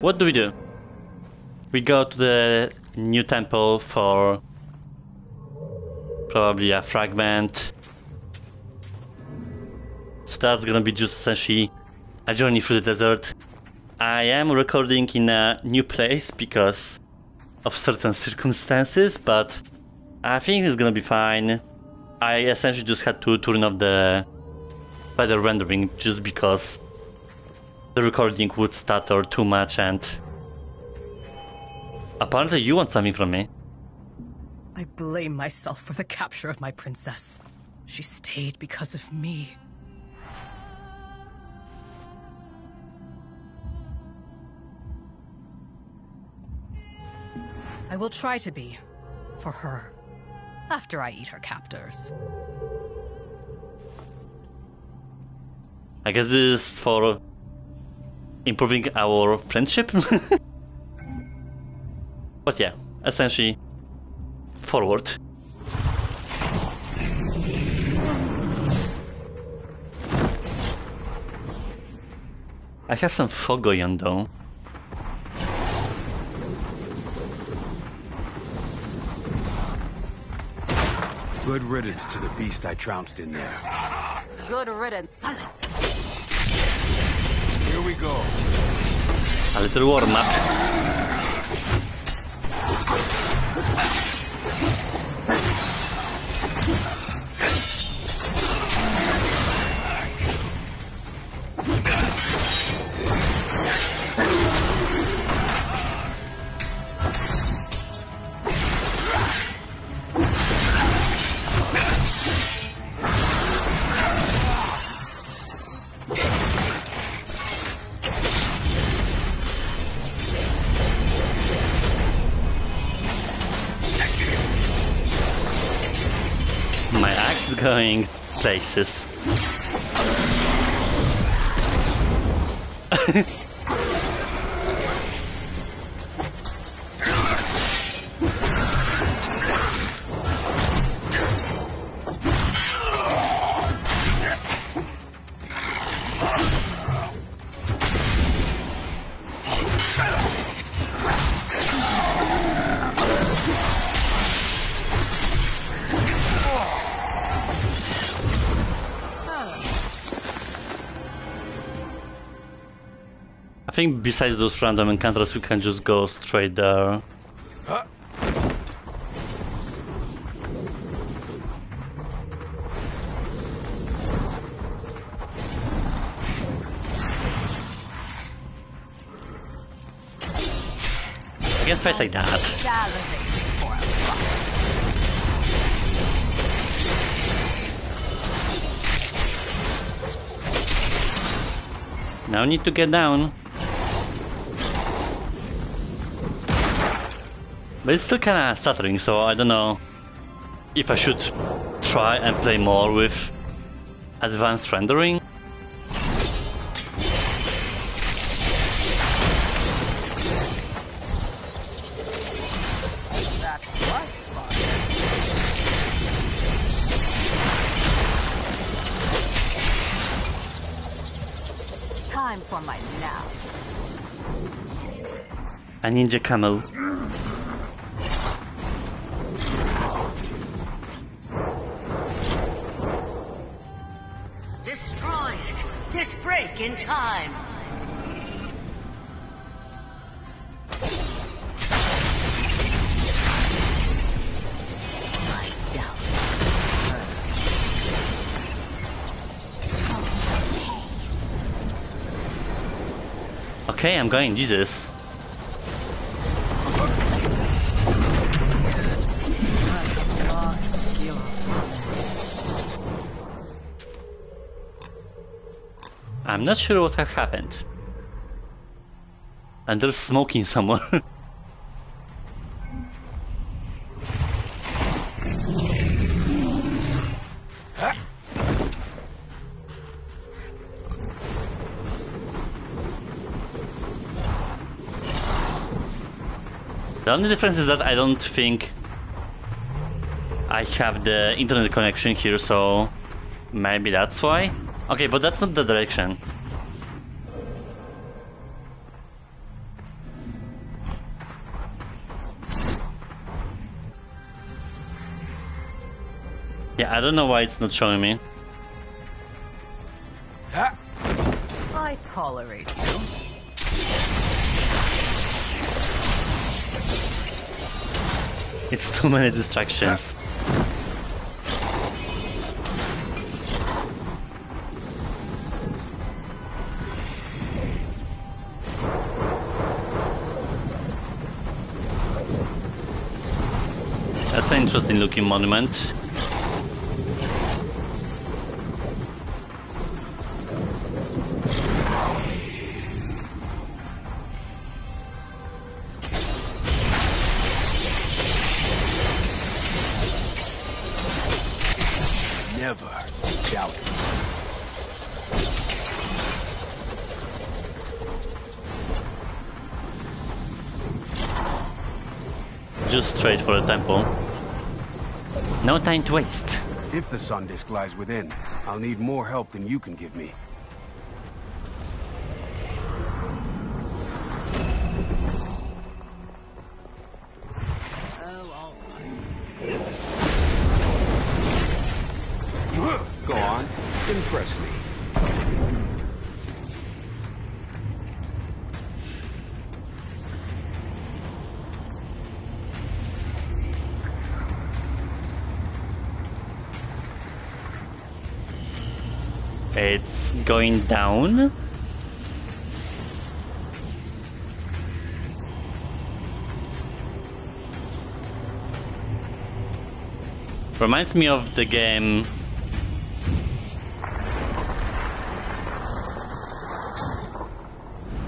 What do we do? We go to the new temple for probably a fragment. So that's gonna be just essentially a journey through the desert. I am recording in a new place because of certain circumstances, but I think it's gonna be fine. I essentially just had to turn off the better rendering just because the recording would stutter too much and apparently you want something from me. I blame myself for the capture of my princess. She stayed because of me. I will try to be. For her. After I eat her captors. I guess this is for improving our friendship. but yeah, essentially, forward. I have some fog going on though. Good riddance to the beast I trounced in there. Good riddance. Silence. Here we go. A little warm up. Going places. think besides those random encounters, we can just go straight there. I can fight like that. Now need to get down. But it's still kinda stuttering, so I don't know if I should try and play more with advanced rendering. That was fun. Time for my nap. A ninja camel. Okay, I'm going, Jesus. I'm not sure what have happened. And there's smoking somewhere. only difference is that I don't think I have the internet connection here, so maybe that's why? Okay, but that's not the direction. Yeah, I don't know why it's not showing me. I tolerate you. It's too many distractions. That's an interesting looking monument. Never doubt it. Just straight for the temple. No time to waste. If the sun disk lies within, I'll need more help than you can give me. Oh, Go It's going down. Reminds me of the game.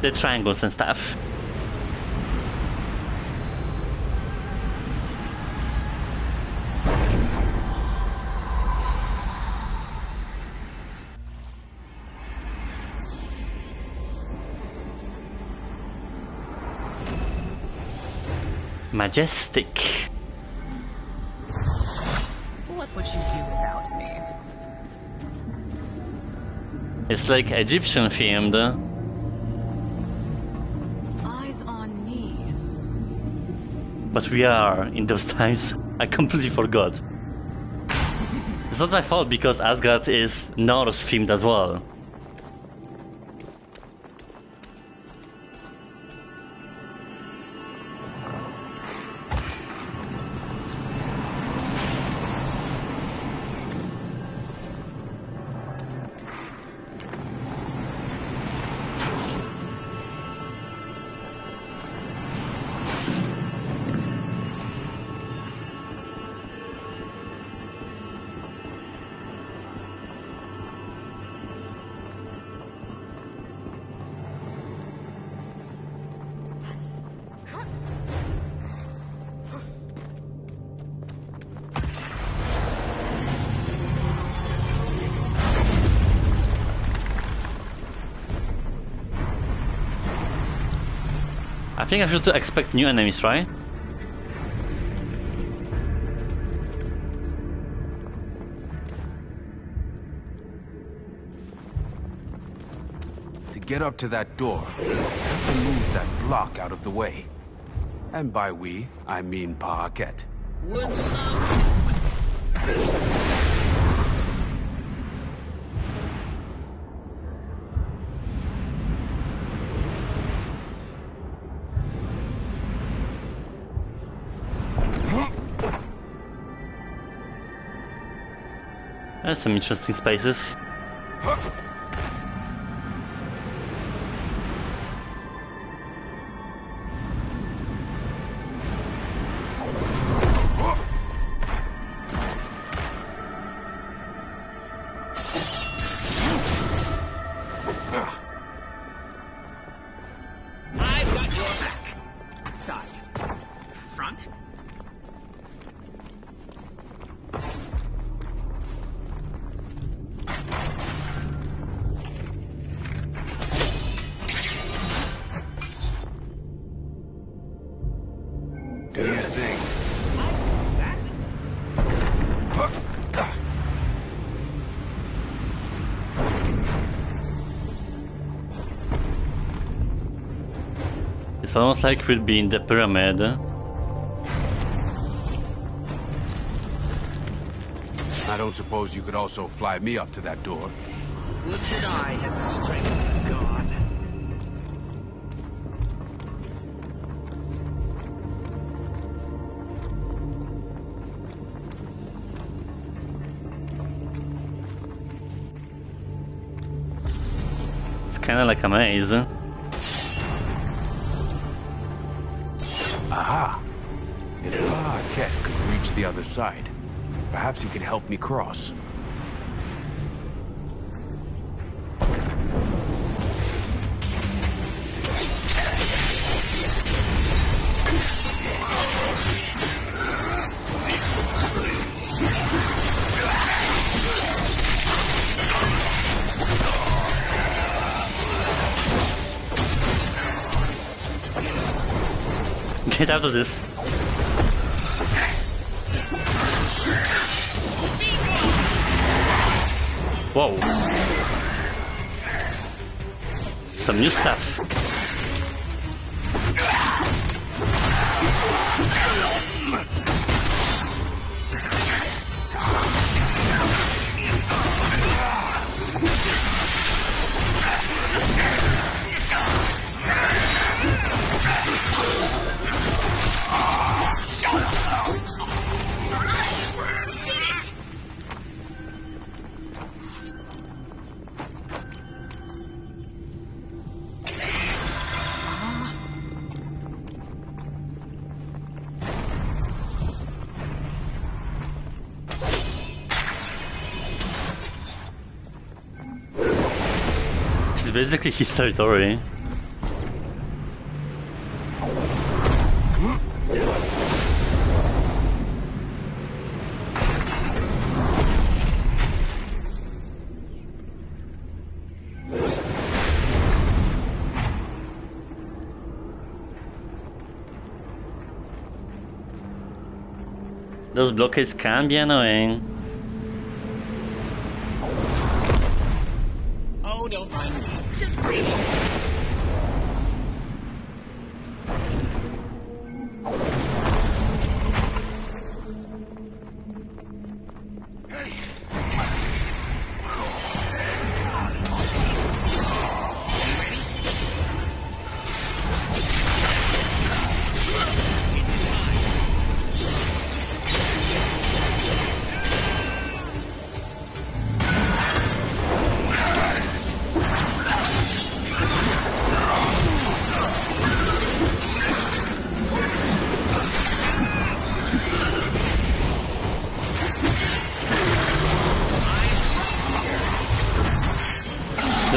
The triangles and stuff. Majestic. What would you do without me? It's like Egyptian themed. But we are in those times. I completely forgot. It's not my fault because Asgard is Norse themed as well. Think I should expect new enemies, right? To get up to that door, I have to move that block out of the way. And by we, I mean Paquette. There's some interesting spaces. It's almost like we'll be in the pyramid. I don't suppose you could also fly me up to that door? Would that I had the strength of god. It's kind of like a maze. The other side, perhaps he can help me cross. Get out of this. Whoa. Some new stuff. Basically his territory. Those blockades can be annoying. Breathing.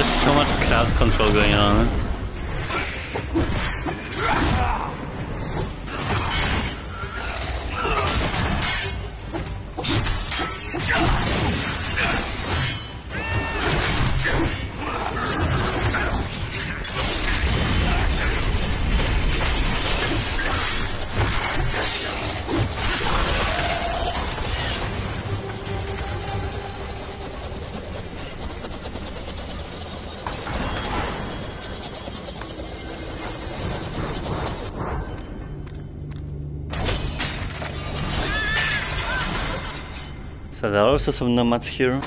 There's so much crowd control going on. So there are also some nomads here.